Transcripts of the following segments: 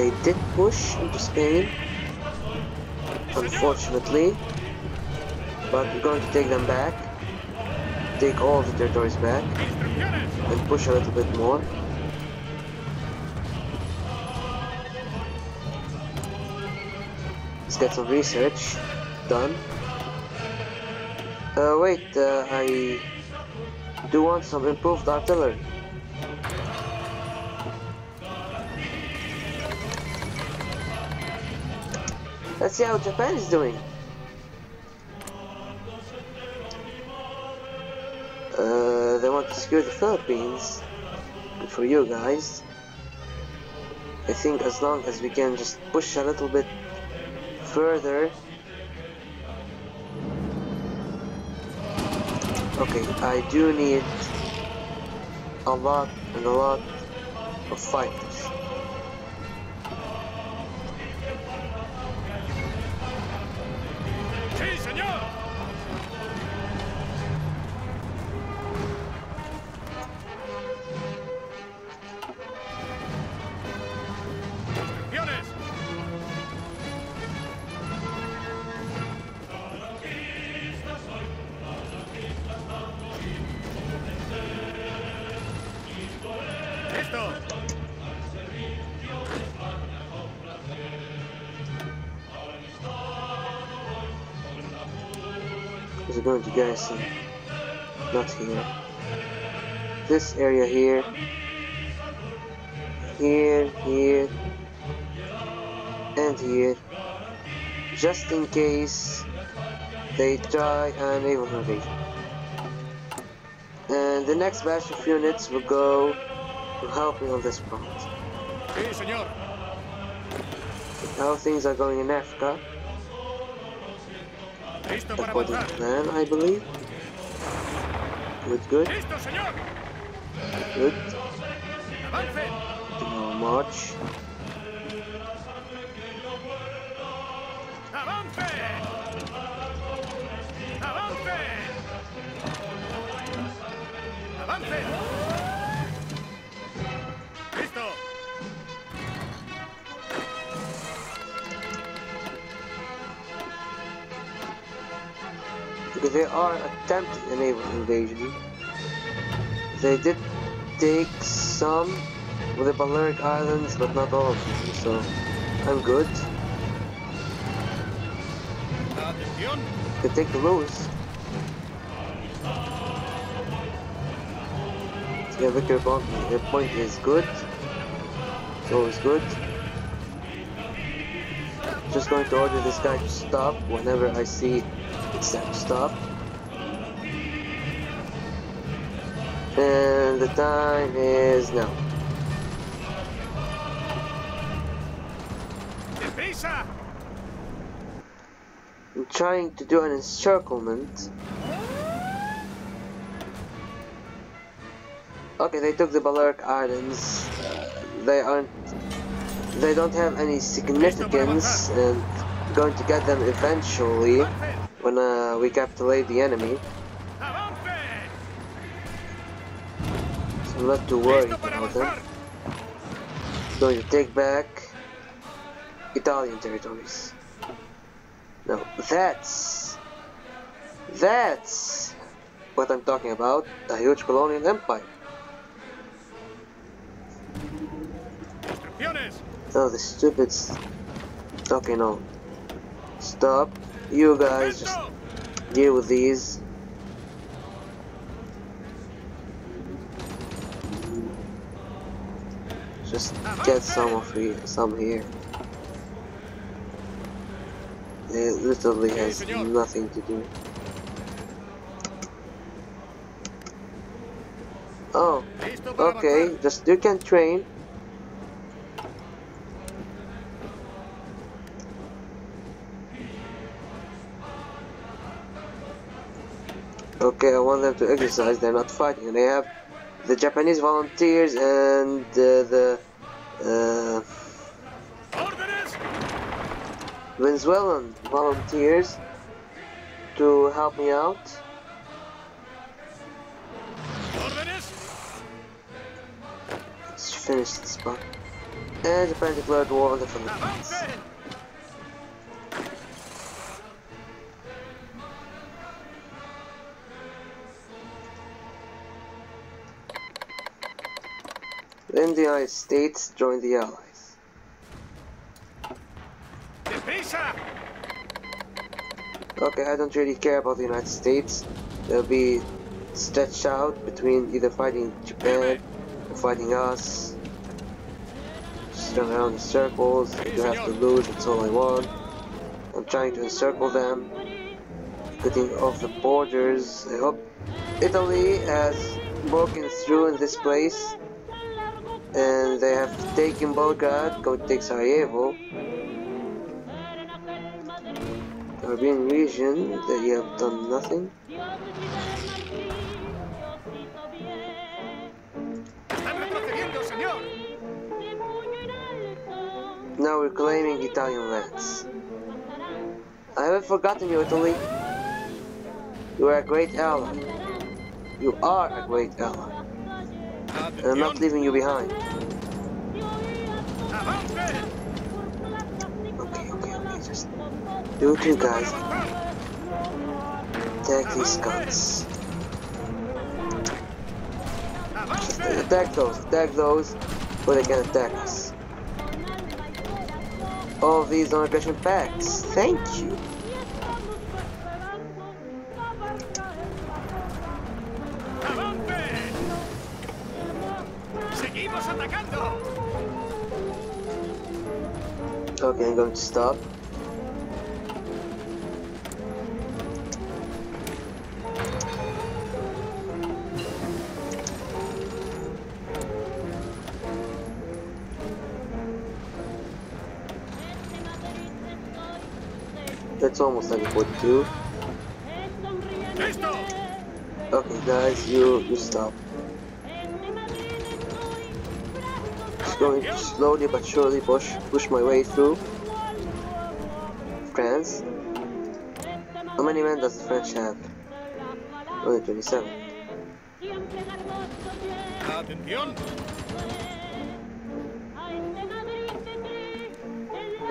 they did push into Spain, unfortunately, but we're going to take them back, take all the territories back, and push a little bit more. Let's get some research done. Uh, wait, uh, I do want some improved artillery. Let's see how Japan is doing. Uh, they want to secure the Philippines. Good for you guys. I think as long as we can just push a little bit further. Okay, I do need a lot and a lot of fighters. Going to garrison. Not here. This area here. Here, here. And here. Just in case they try an naval invasion. And the next batch of units will go to help me on this front. How things are going in Africa, According plan, I believe. Good, good, good. Avancen. Now they are attempting a naval invasion. They did take some of the Balearic Islands, but not all of them, so I'm good. They take the Lewis. Yeah, Victor Point, the point is good. It's always good. Just going to order this guy to stop whenever I see it's time to stop. And the time is now. I'm trying to do an encirclement. Okay, they took the Balearic Islands. They aren't. They don't have any significance, and going to get them eventually. When uh, we capitulate the enemy. So I'm not too worried Listo para about them. Going to take back Italian territories. No, that's that's what I'm talking about. A huge colonial empire. Oh, the stupid. Okay, no. Stop. You guys just deal with these. Just get some of here, some here. It literally has nothing to do. Oh, okay. Just you can train. I want them to exercise. They're not fighting. They have the Japanese volunteers and uh, the uh, Venezuelan volunteers to help me out. Let's finish this part. And Japan declared war on the Philippines. The United States joined the Allies. Okay, I don't really care about the United States. They'll be stretched out between either fighting Japan or fighting us. Just run around in circles. If you have to lose, that's all I want. I'm trying to encircle them. Getting off the borders. I hope Italy has broken through in this place. And they have taken Belgrade, go take Sarajevo. Caribbean region, that you have done nothing. Now we're claiming Italian lands. I haven't forgotten you, Italy. You are a great ally. You are a great ally. And I'm not leaving you behind. ¡Avancen! Okay, okay, okay, just you two guys attack these guns. Just attack those, attack those, where they can attack us. All of these non-aggression packs, Thank you. ¡Avancen! ¡Seguimos atacando! Okay, I'm going to stop. That's almost like 42. Okay, guys, you you stop. Just going to slowly but surely push push my way through France. How many men does the French have? Only 27.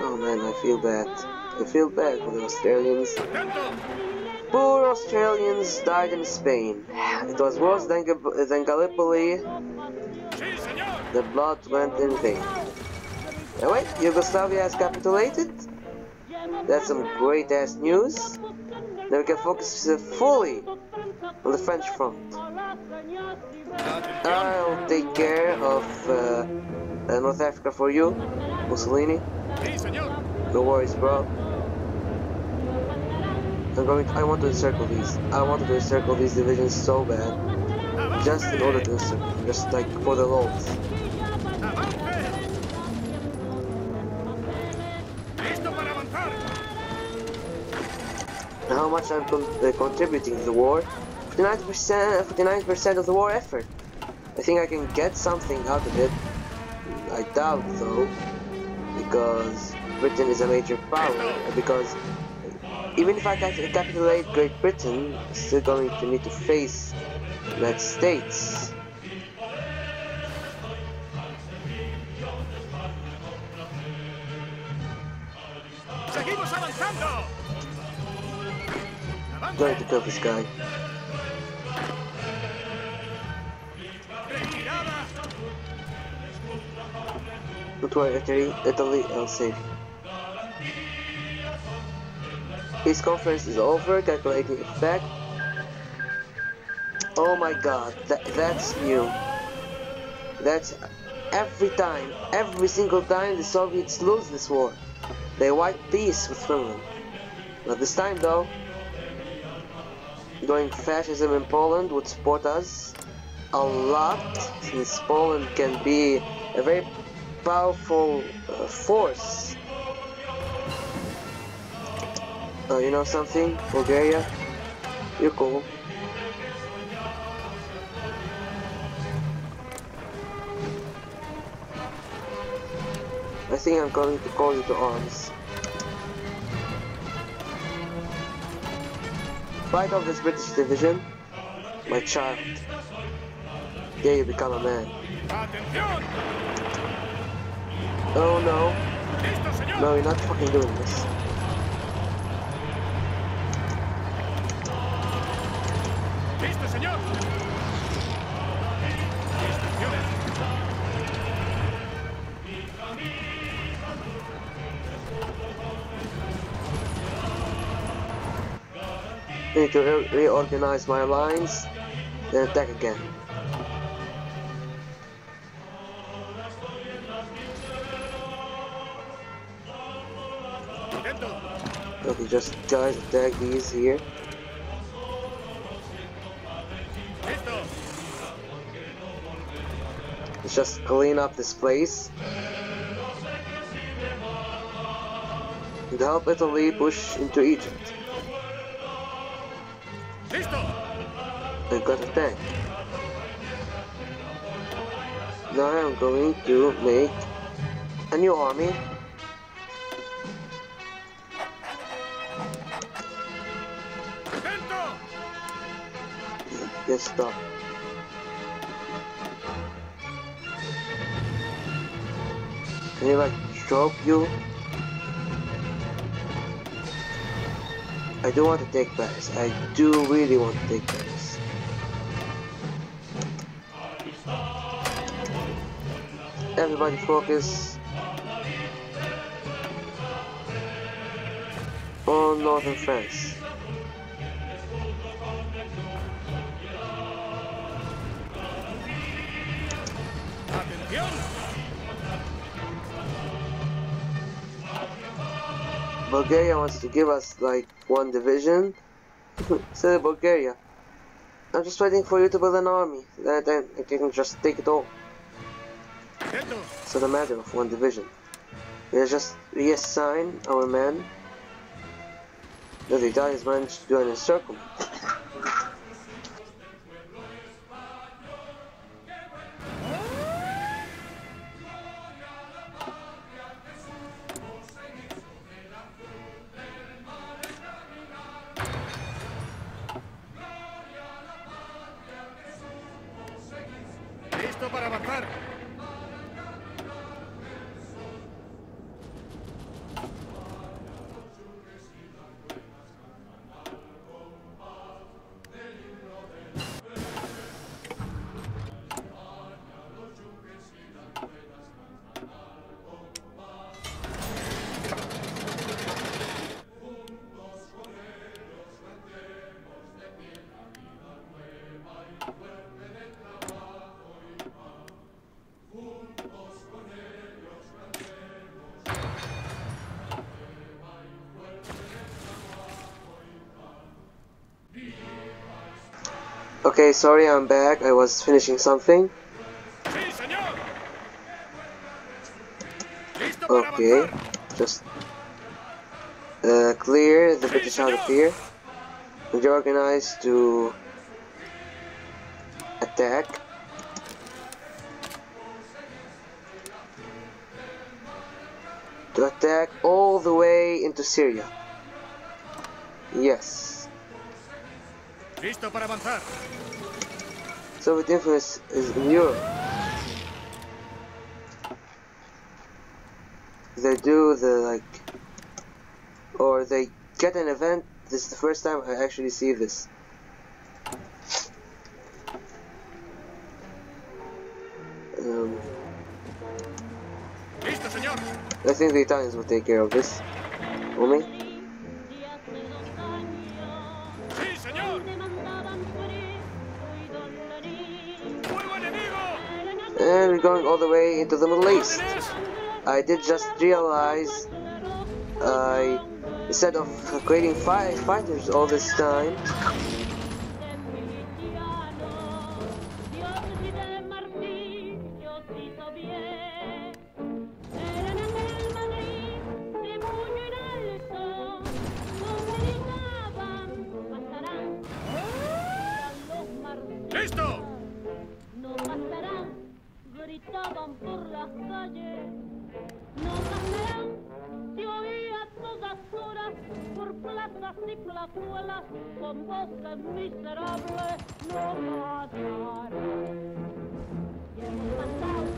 Oh man, I feel bad. I feel bad for the Australians. Poor Australians died in Spain. It was worse than, than Gallipoli. The blood went in vain. Now wait, Yugoslavia has capitulated? That's some great ass news. Now we can focus fully on the French front. I'll take care of uh, uh, North Africa for you, Mussolini. No worries, bro. I'm going. I want to encircle these. I wanted to encircle these divisions so bad, just in order to encircle, just like for the lulz. How much I'm con- uh, contributing to the war? 59%, 59% of the war effort. I think I can get something out of it. I doubt though, because Britain is a major power, because even if I cap- capitulate Great Britain, I'm still going to need to face the United States. ¡Seguimos avanzando! I'm going to kill this guy. Don't worry, Italy, Italy, I'll save you. Peace conference is over, calculating effect. Oh my god, that, that's new. That's every time, every single time the Soviets lose this war. They wipe peace with Finland. Not this time though. Going fascism in Poland would support us a lot, since Poland can be a very powerful uh, force. Uh, you know something? Bulgaria? You're cool. I think I'm going to call you to arms. Fight off this British division, my child. There you become a man. Oh no. No, you're not fucking doing this. Need to re reorganize my lines, then attack again. Okay, just guys attack these here. Let's just clean up this place. And help Italy push into Egypt. Now I'm going to make a new army. Yes, stop. Can you like stroke you? I do want to take Paris. I do really want to take Paris. Everybody focus on northern France. Bulgaria wants to give us like one division. Silly Bulgaria. I'm just waiting for you to build an army. Then I can just take it all. It's not a matter of one division. We just reassign our men. The Italians managed to do an encirclement. ¡Listo para avanzar! Okay, sorry, I'm back. I was finishing something. ¡Sí, señor! ¡Listo para Okay, just uh, clear the British out of here. And organize to attack. To attack all the way into Syria. Yes. ¡Listo para avanzar! Soviet influence is in Europe. They do the like, or they get an event. This is the first time I actually see this. Um, ¡Listo, señor! I think the Italians will take care of this. For going all the way into the Middle East. I did just realize I instead of creating five fighters all this time, tripla suela con voces miserables no matarán. Y hemos matado,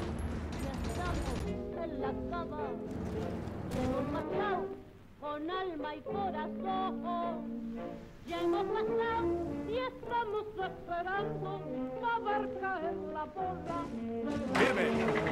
y estamos en la cama. Y hemos matado con alma y corazón. Y hemos matado y estamos esperando a ver caer la porra. ¡Firme!